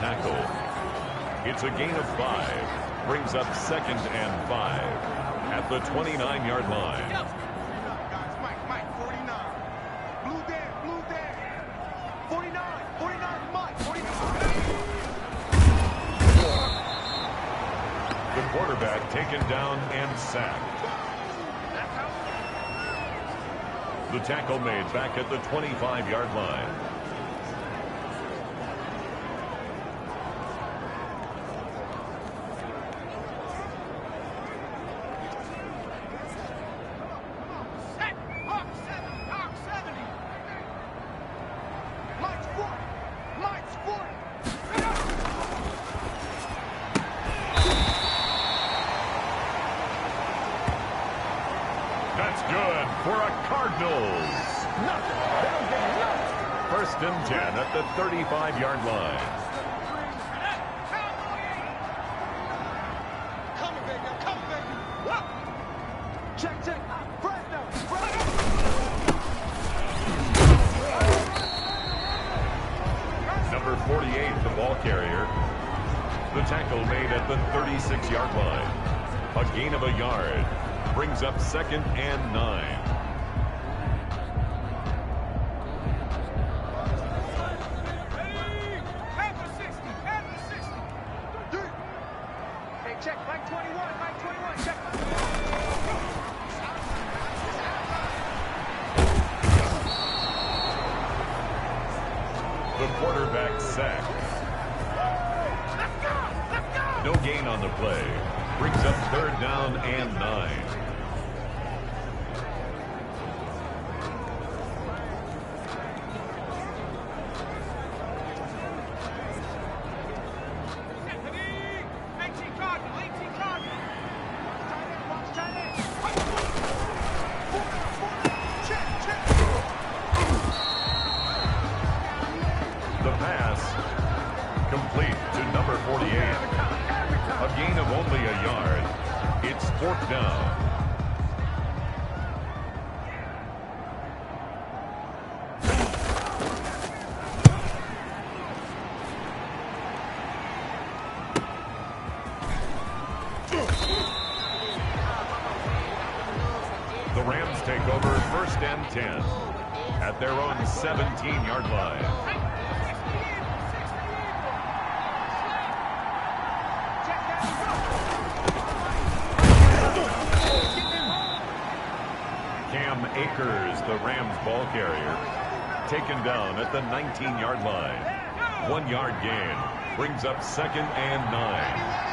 tackle. It's a gain of five. Brings up second and five at the 29-yard line. The quarterback taken down and sacked. The tackle made back at the 25-yard line. First and 10 at their own 17-yard line. Cam Akers, the Rams ball carrier, taken down at the 19-yard line. One yard gain brings up second and nine.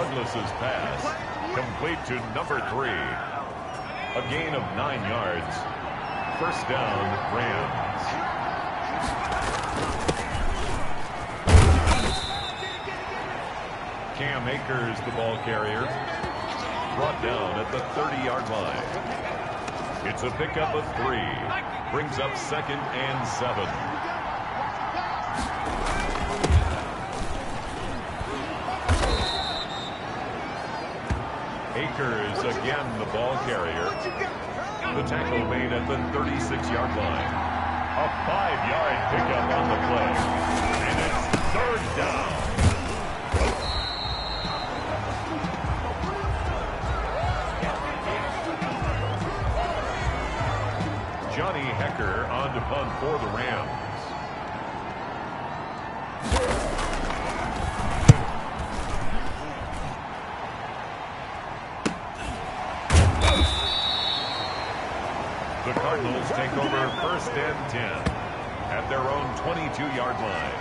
Douglas's pass complete to number three. A gain of nine yards. First down, Rams. Cam Akers, the ball carrier, brought down at the 30-yard line. It's a pickup of three. Brings up second and seven. Again the ball carrier. The tackle made at the 36-yard line. A five-yard pickup on the play. And it's third down. Johnny Hekker on to punt for the Rams. Take over first and 10 at their own 22-yard line.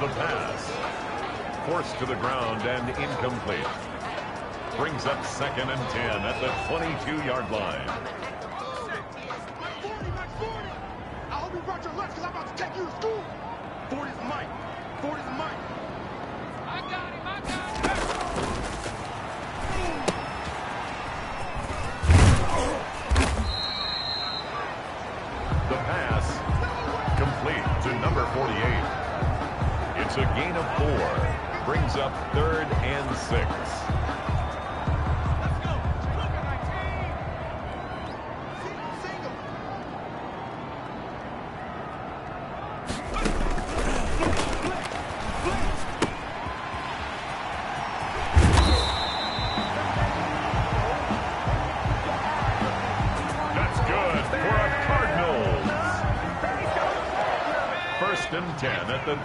The pass. Forced to the ground and incomplete. Brings up second and 10 at the 22-yard line. Take you to school. 40's Mike. 40's Mike. I got him. I got him. The pass complete to number 48. It's a gain of four. Brings up third and six.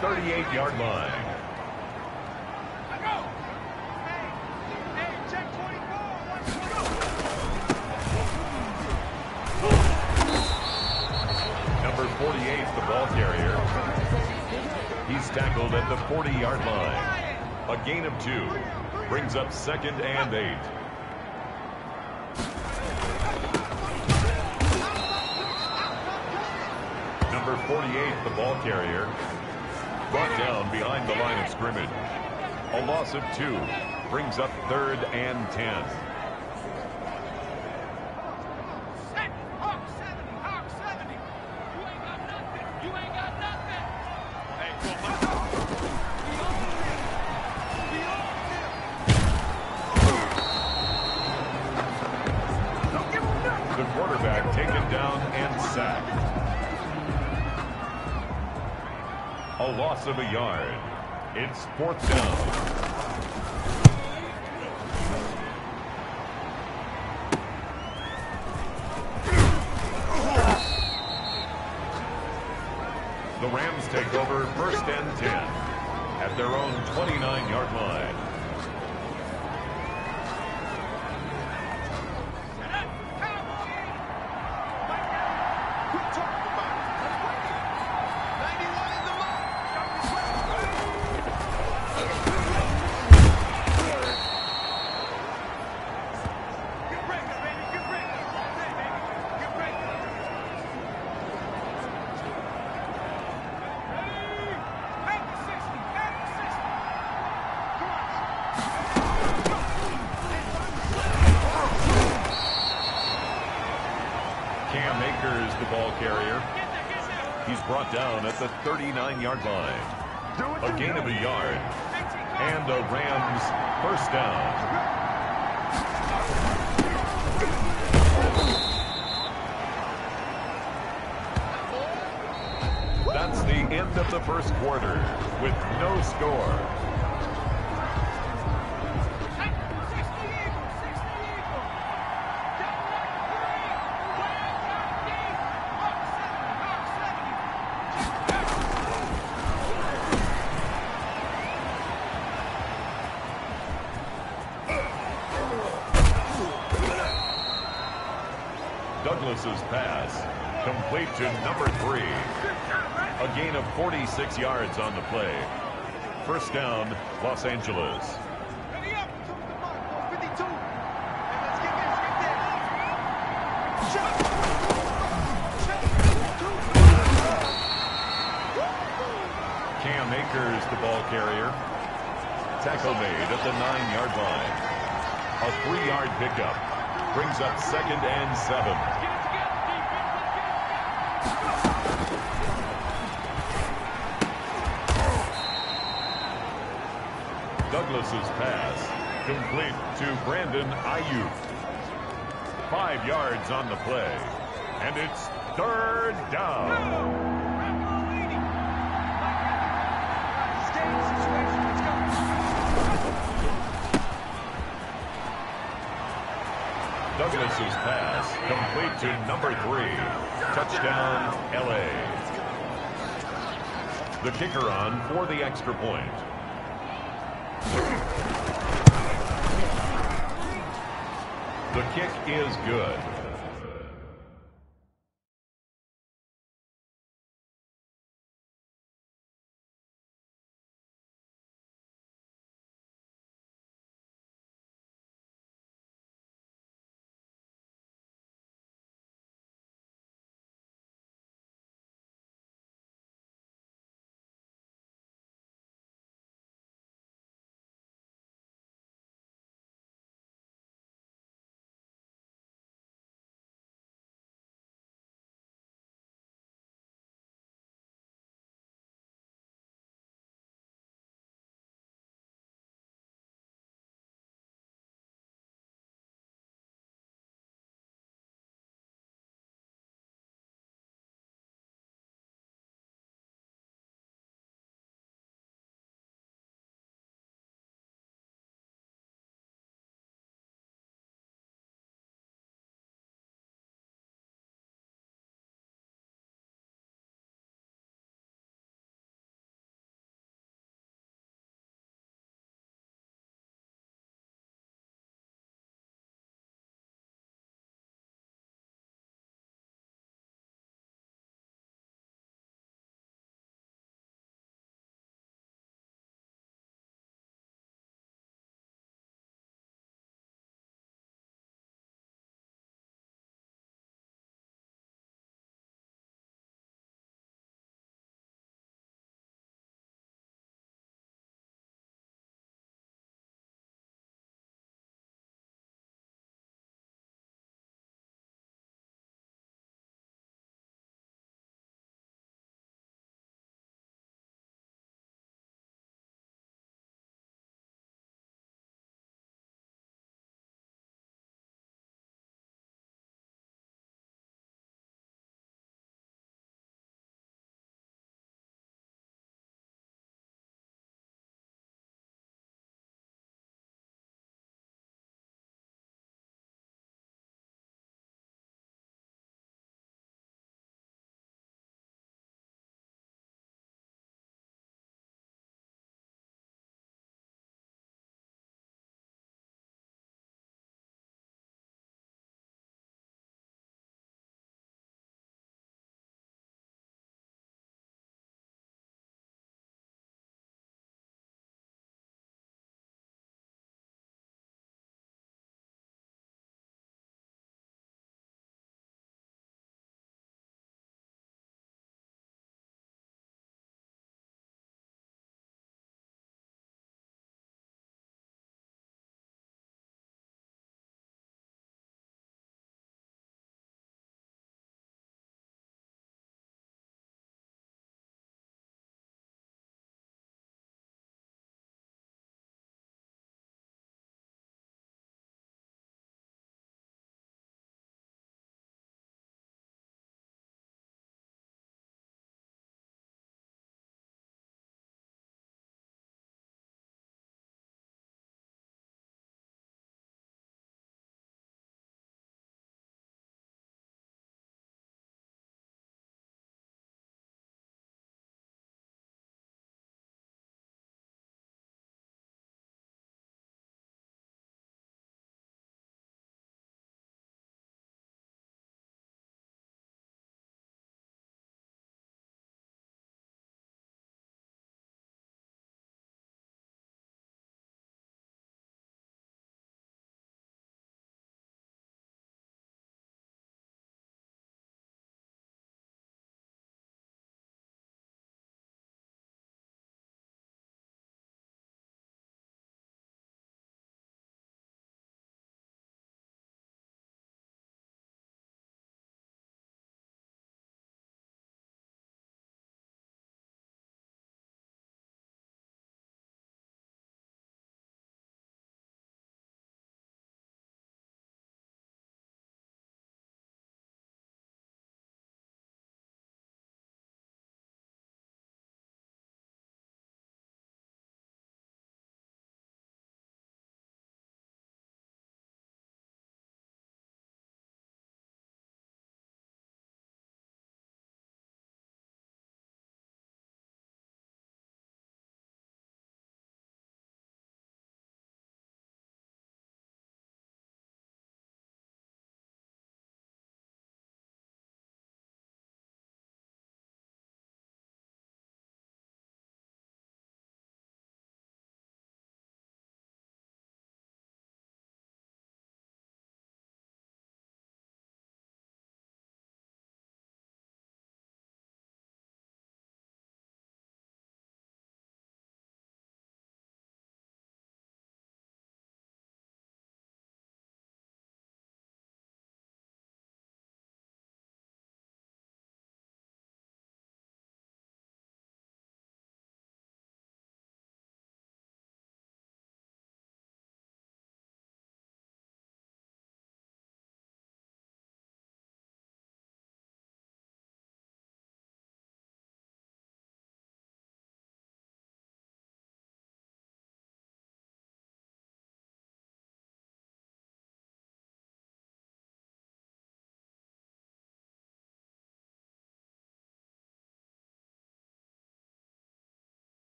38-yard line. Number 48 the ball carrier. He's tackled at the 40-yard line. A gain of two. Brings up second and eight. number 48, the ball carrier. Brought down behind the line of scrimmage. A loss of two. Brings up third and 10. 29-yard line. The 39-yard line. A gain of a yard. And a Rams first down. That's the end of the first quarter with no score. This. Shot. Shot. Two. Cam Akers, the ball carrier. Tackle made at the nine-yard line. A three-yard pickup brings up second and seven. Douglas's pass complete to Brandon Aiyuk. Five yards on the play, and it's third down. Douglas's pass complete to number three. Touchdown, L.A. The kicker on for the extra point. The kick is good.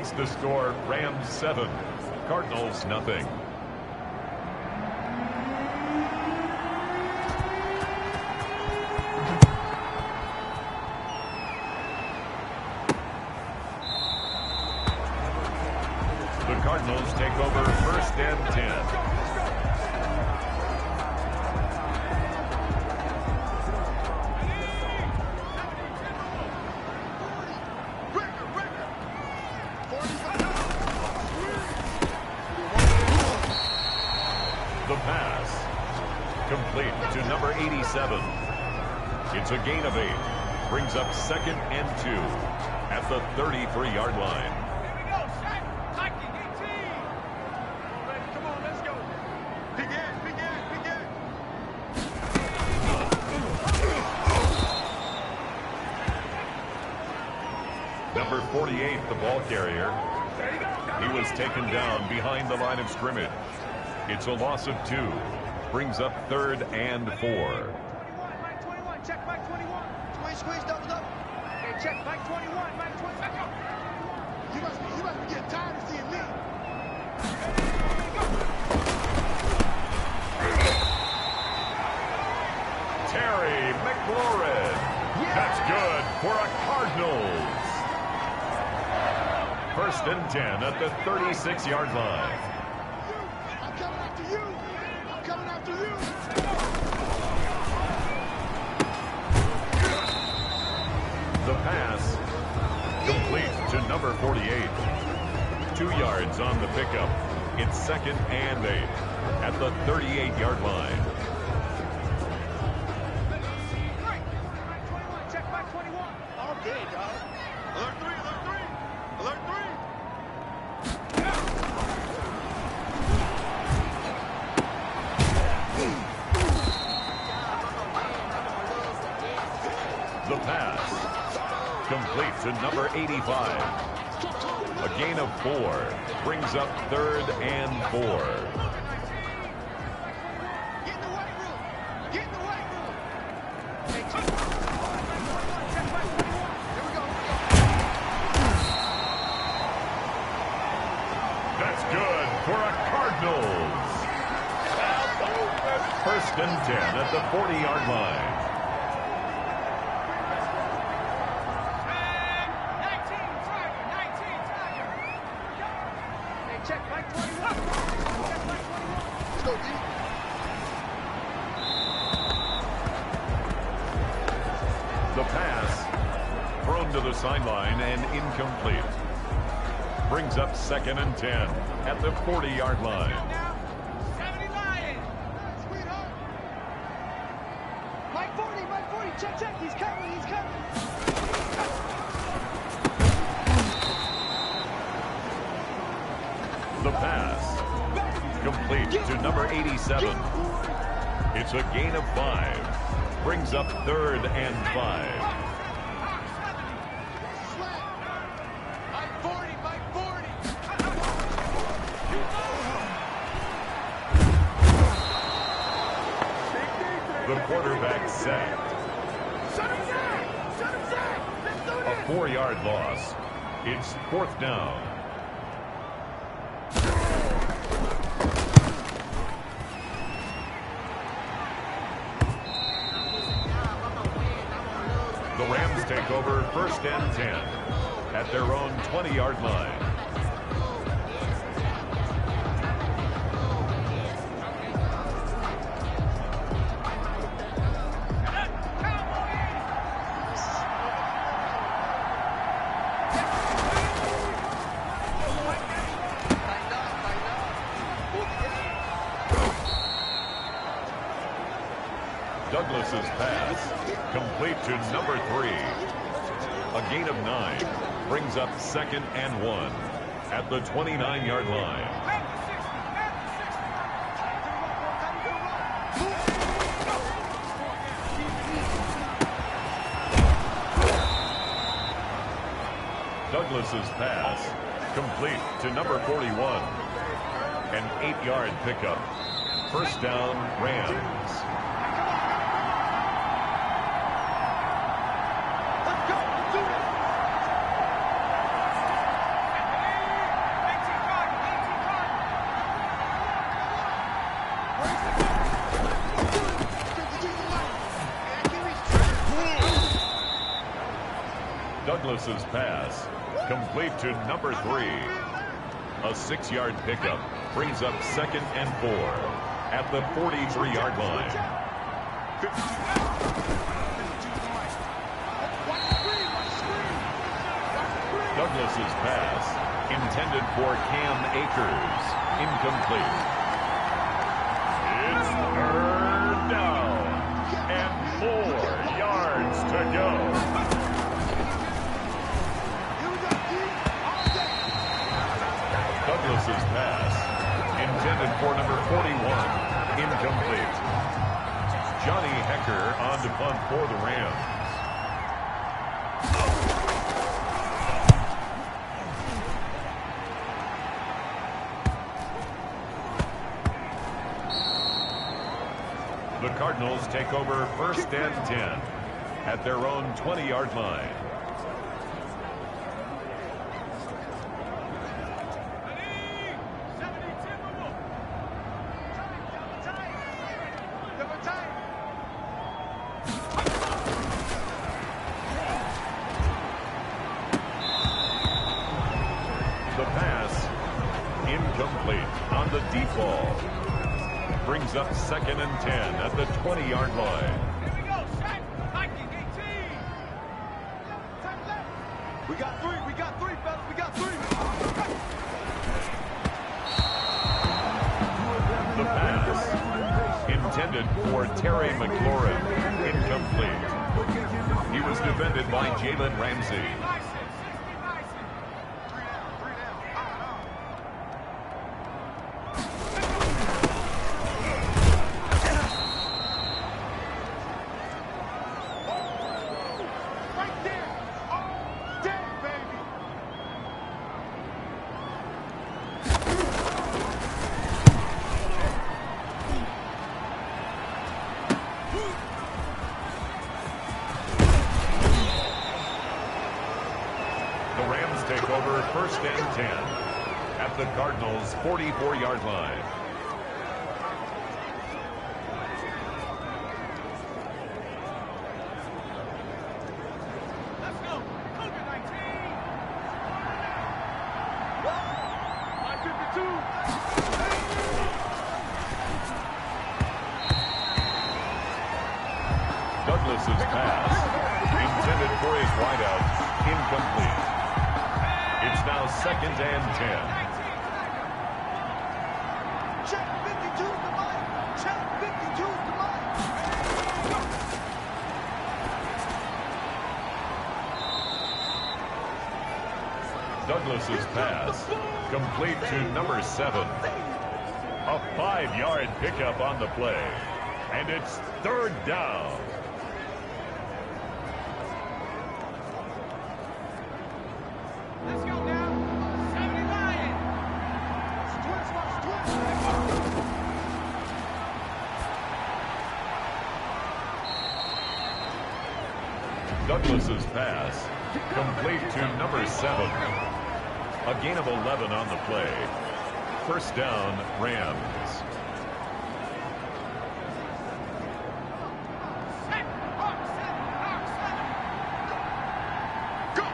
Makes the score Rams 7, Cardinals nothing. 48, the ball carrier. He was taken down behind the line of scrimmage. It's a loss of two. Brings up third and four. 21, Mike 21, check Mike 21. Squeeze, squeeze, check Mike 21, Mike 20. Back up. You must be, you must be getting tired of seeing me. Terry McLaurin. That's good for a Cardinals. First and 10 at the 36-yard line. I'm coming after you. I'm coming after you. The pass complete to number 48. Two yards on the pickup. It's second and eight at the 38-yard line. Four. Check Mike 21. Check Mike 21. Let's go, D. The pass thrown to the sideline and incomplete. Brings up second and 10 at the 40-yard line. Now, 70 Lions. Sweetheart. Mike 40, Mike 40. Check, check. He's coming, he's coming. The pass complete to number 87. It's a gain of five. Brings up third and five. Mike 40, Mike 40. The quarterback sacked. A four-yard loss. It's fourth down. First and 10 at their own 20-yard line. Second and one at the 29-yard line. Douglas's pass complete to number 41. An eight-yard pickup. First down, Rams. Pass, complete to number three. A six-yard pickup brings up second and four at the 43-yard line. Douglas's pass, intended for Cam Akers, incomplete. It's third down and four yards to go. Intended for number 41, incomplete. Johnny Hekker on to punt for the Rams. The Cardinals take over first and 10 at their own 20-yard line. 10 at the Cardinals' 44-yard line. Play, and it's third down. Let's go now. 70 Lion. Twist, watch, twist. Douglas's pass, complete to number seven. A gain of 11 on the play. First down, Rams. Set, hawk, set, hawk, set. Go.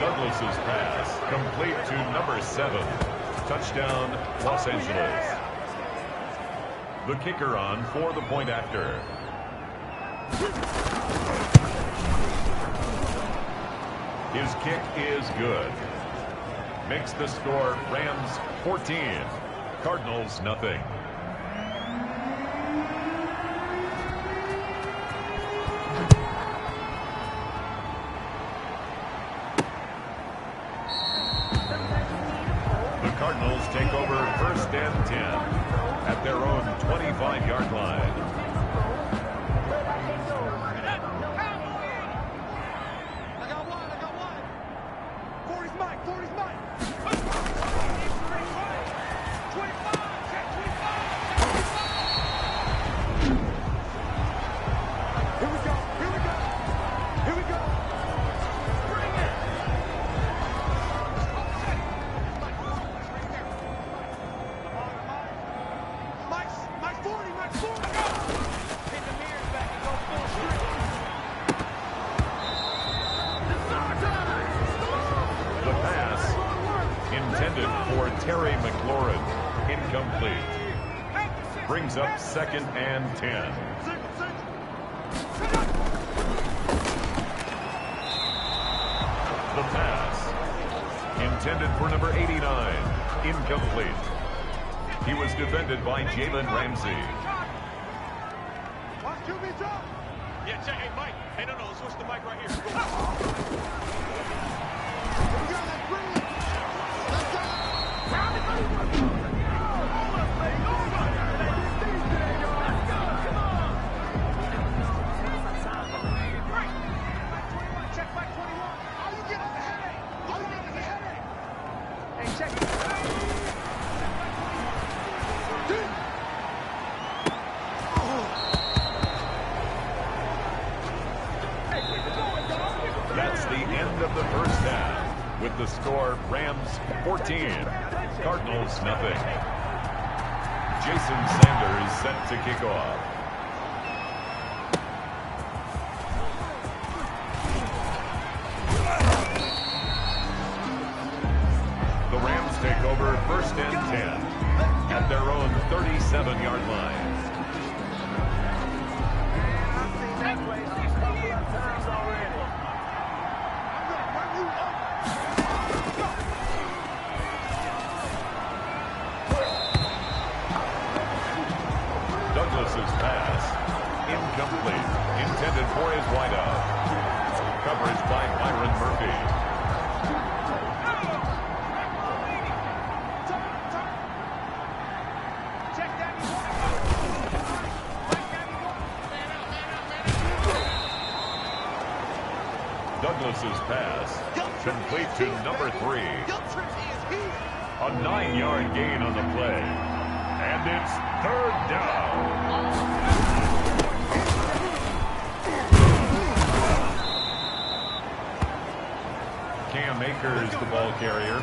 Douglas's pass, complete to number seven. Touchdown, Los Angeles. The kicker on for the point after. His kick is good. Makes the score Rams 14, Cardinals nothing. 25-yard 10. The pass intended for number 89. Incomplete. He was defended by Jalen Ramsey. Yeah, check. Hey, Mike. Hey, no, no. Let's switch the mic right here. Douglas's pass incomplete. Intended for his wideout. Coverage by Byron Murphy. Douglas's pass complete to number three. A nine-yard gain on the play. And it's third down. Cam Akers, the ball carrier.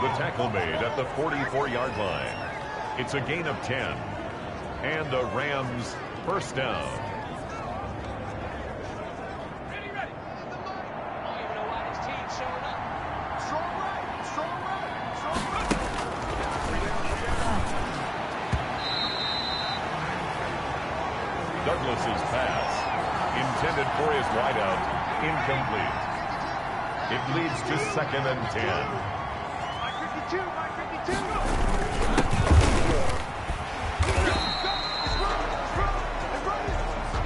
The tackle made at the 44-yard line. It's a gain of 10. And the Rams first down. Second and 10. Mike 52, Mike 52.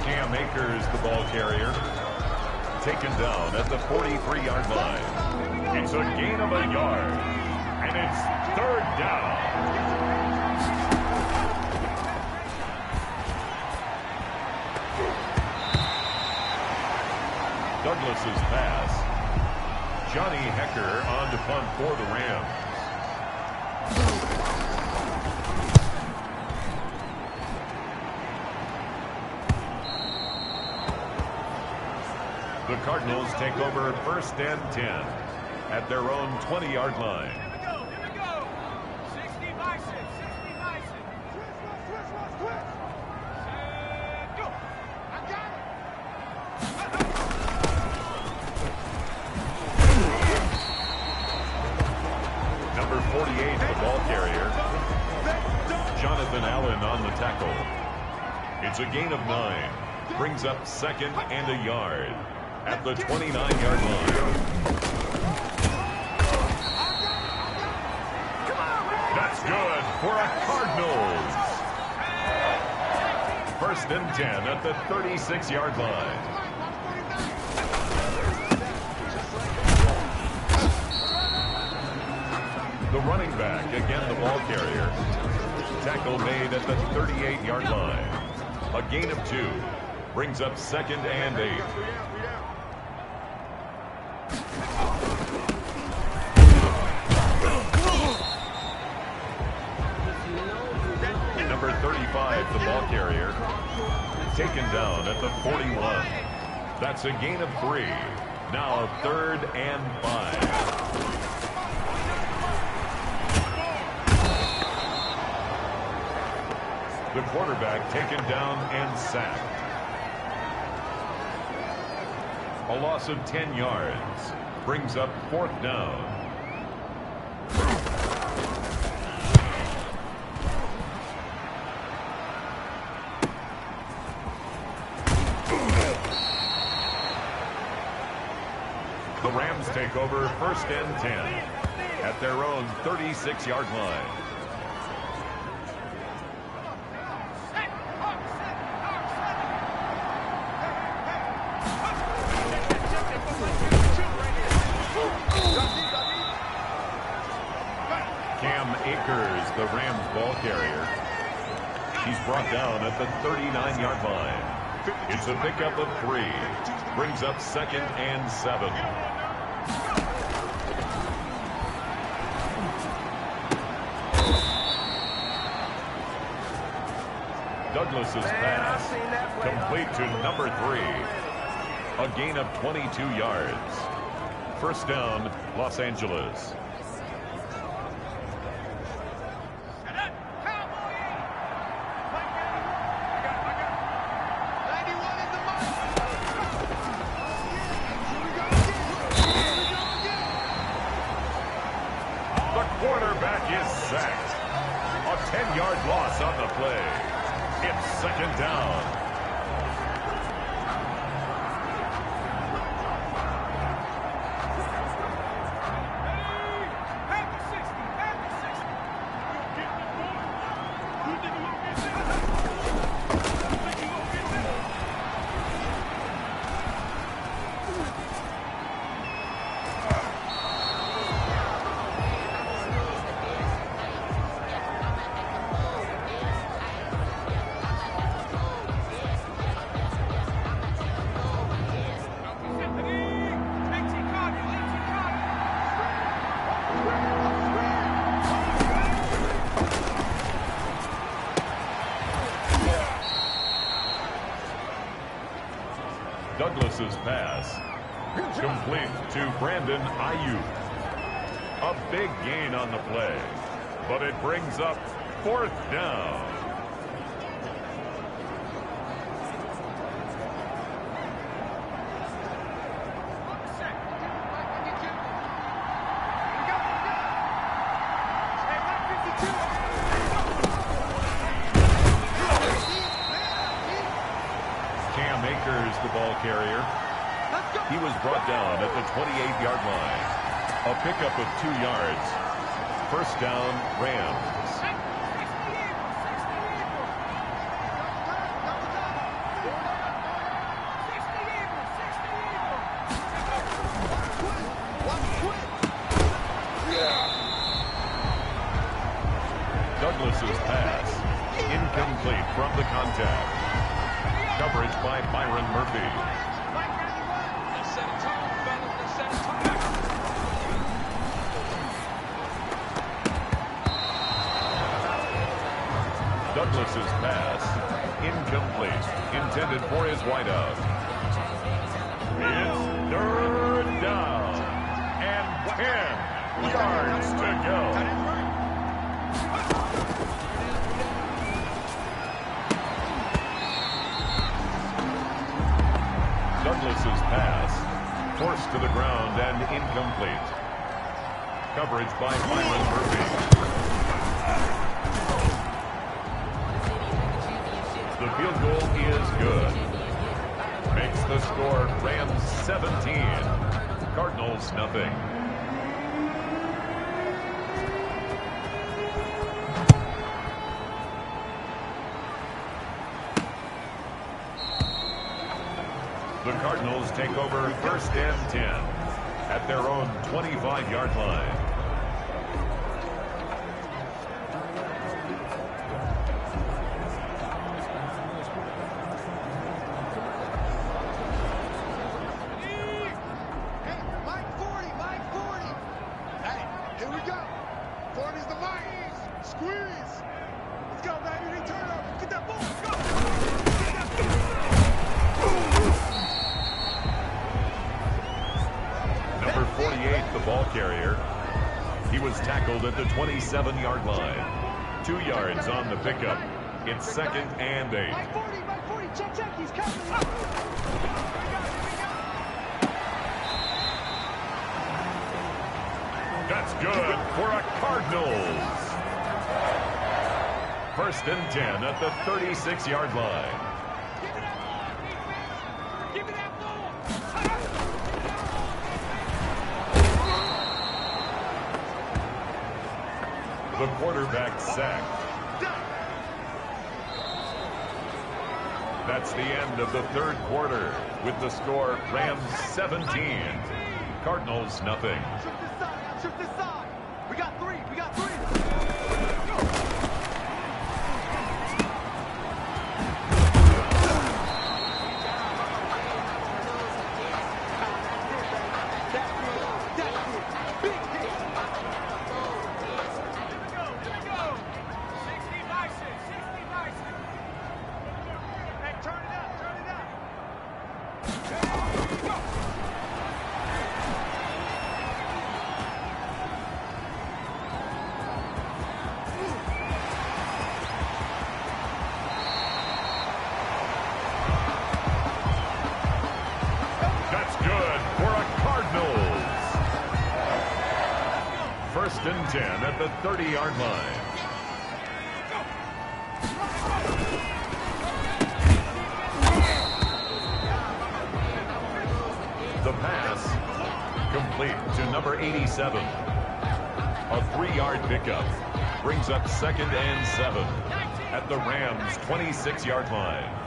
Cam Akers, the ball carrier, taken down at the 43-yard line. It's a gain of a yard, and it's third down. Douglas's pass. Johnny Hekker on to punt for the Rams. The Cardinals take over first and 10 at their own 20-yard line. Number 48, the ball carrier. Jonathan Allen on the tackle. It's a gain of nine. Brings up second and a yard at the 29-yard line. That's good for a Cardinals. First and 10 at the 36-yard line. The running back, again the ball carrier. Tackle made at the 38-yard line. A gain of two. Brings up second and eight. Number 35, the ball carrier. Taken down at the 41. That's a gain of three. Now third and five. Quarterback taken down and sacked. A loss of 10 yards brings up fourth down. The Rams take over first and 10 at their own 36-yard line. Cam Akers, the Rams ball carrier. He's brought down at the 39-yard line. A pickup of three. Brings up second and seven. Douglas's pass complete to number three. A gain of 22 yards. First down, Los Angeles. Brandon tone. Douglas's pass incomplete. Intended for his wideout. It's third down and 10 yards to go. Forced to the ground and incomplete. Coverage by Byron Murphy. The field goal is good. Makes the score Rams 17, Cardinals nothing. The Cardinals take over first and 10 at their own 25-yard line. It's second and eight. Mike 40, Mike 40, check, check, he's coming. That's good for a Cardinals. First and 10 at the 36-yard line. That's the end of the third quarter with the score Rams 17, Cardinals nothing. Shoot this side, shoot this side. We got three, we got three. 30-yard line. The pass complete to number 87. A three-yard pickup brings up second and seven at the Rams' 26-yard line.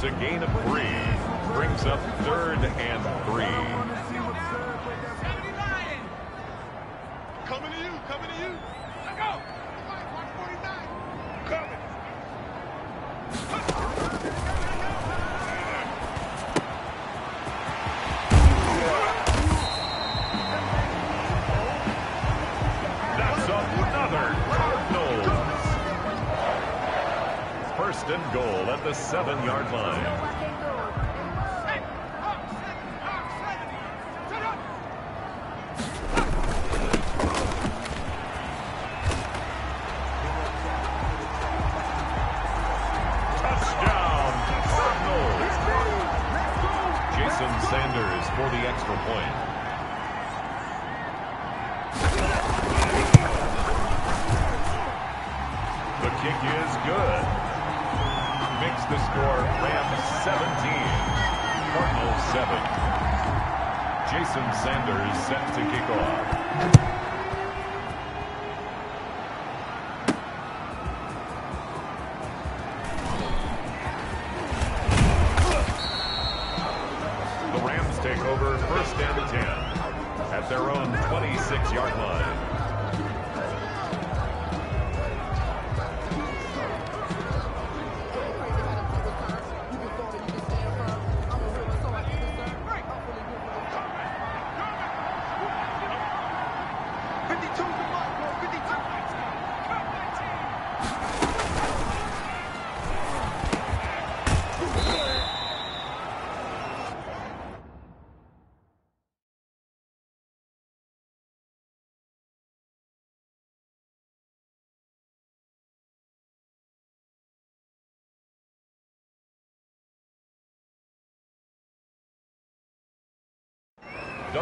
That's a gain of three. Brings up third and three. Coming to you, coming to you. Extra point. The kick is good. Makes the score Rams 17, Cardinals 7. Jason Sanders set to kick off.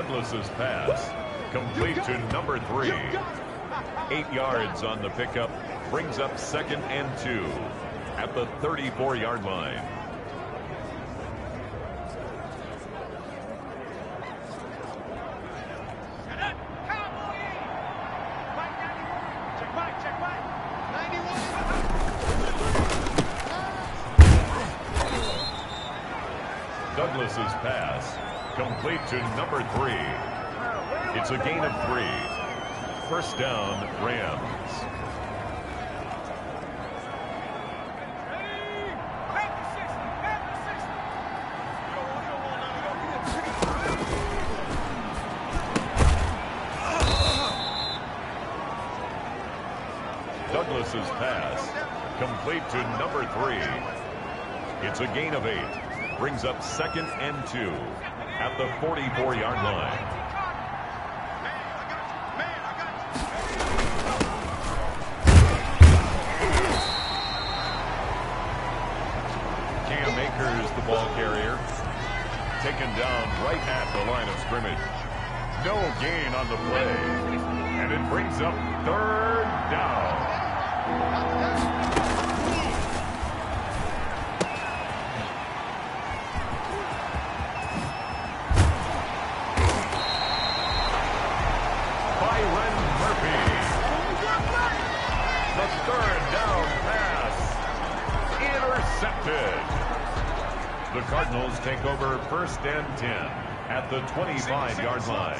Douglas's pass complete to number three. Eight yards on the pickup brings up second and two at the 34-yard line. to number three. It's a gain of three. First down, Rams. Douglas's pass complete to number three. It's a gain of eight. Brings up second and two at the 44-yard line. Cam Akers, the ball carrier, taken down right at the line of scrimmage. No gain on the play, and it brings up third down. first and 10 at the 25-yard line.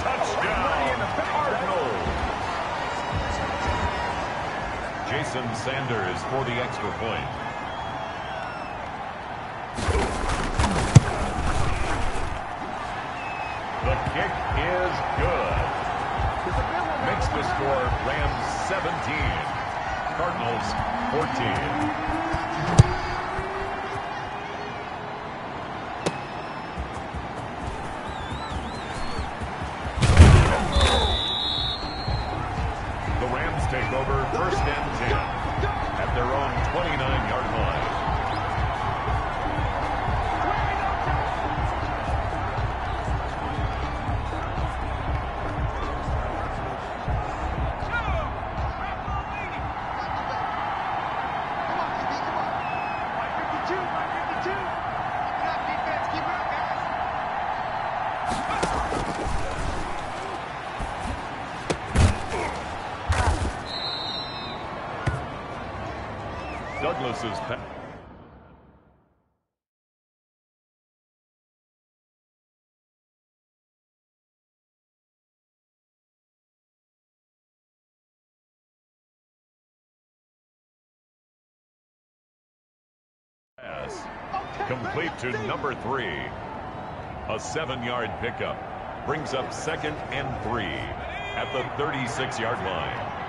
Touchdown, Cardinals. Jason Sanders for the extra point. The kick is good score Rams 17, Cardinals 14. bounces complete to number three. A seven-yard pickup brings up second and three at the 36-yard line.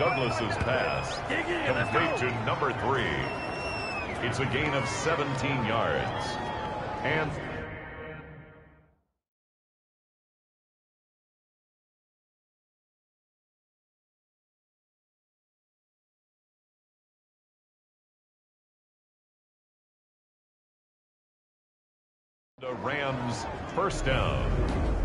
Douglas's pass, complete to number three. It's a gain of 17 yards. And The Rams first down.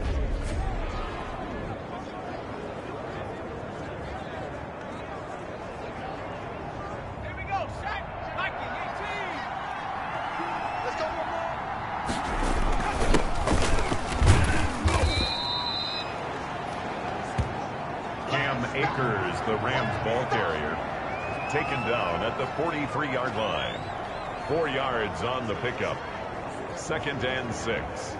four yards on the pickup. Second and six.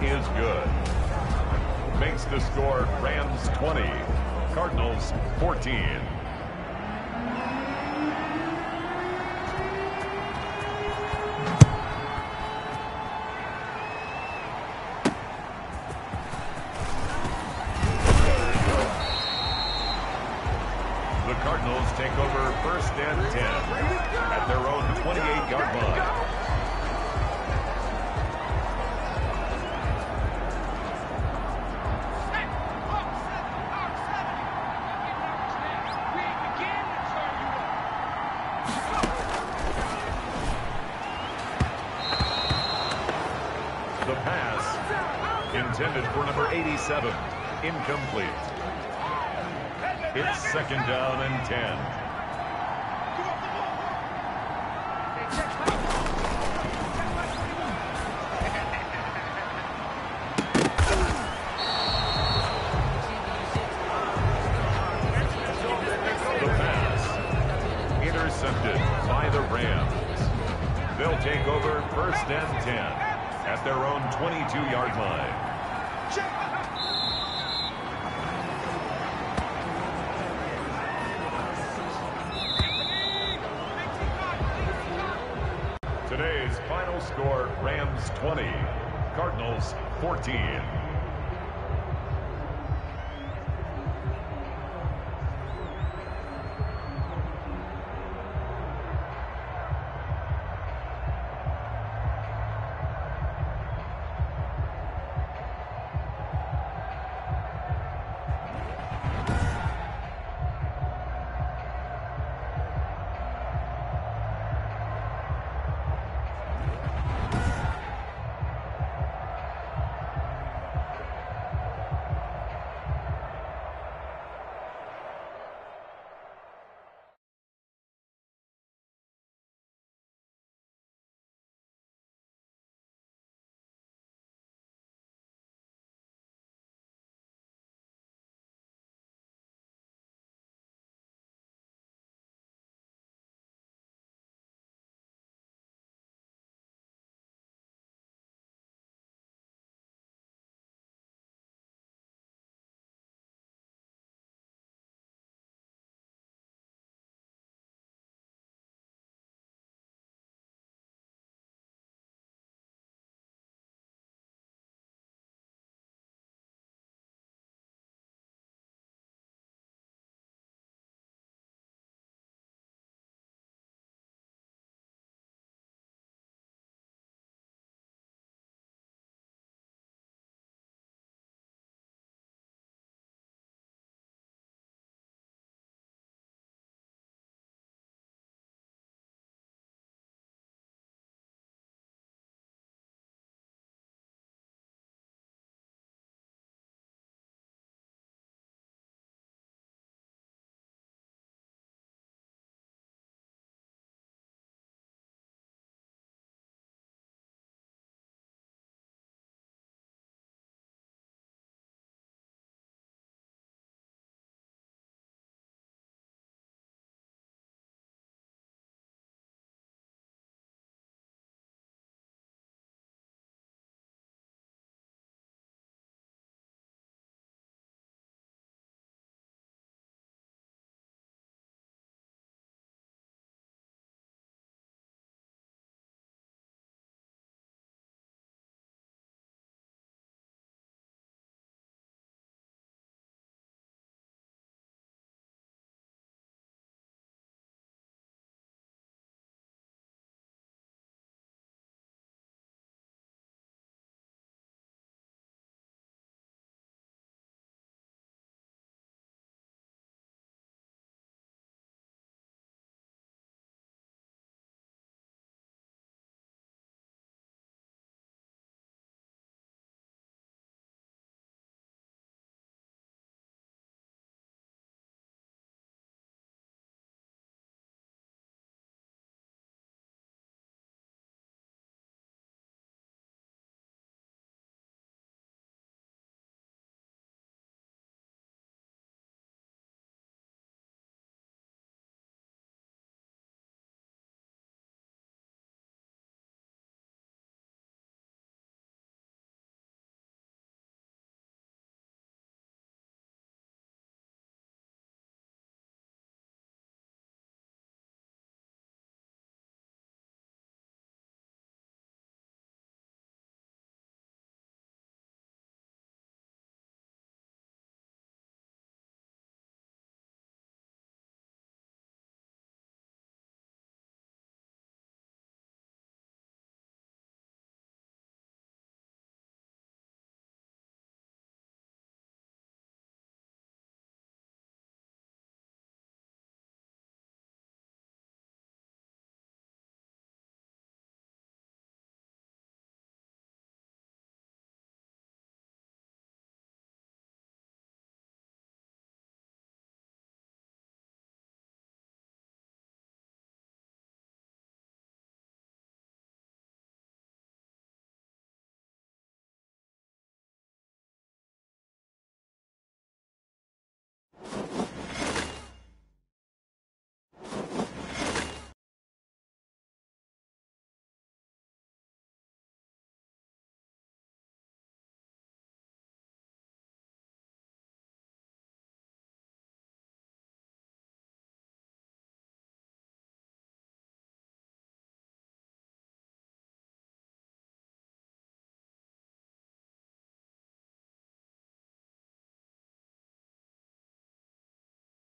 is good. Makes the score Rams 20, Cardinals 14. second down and 10. 14.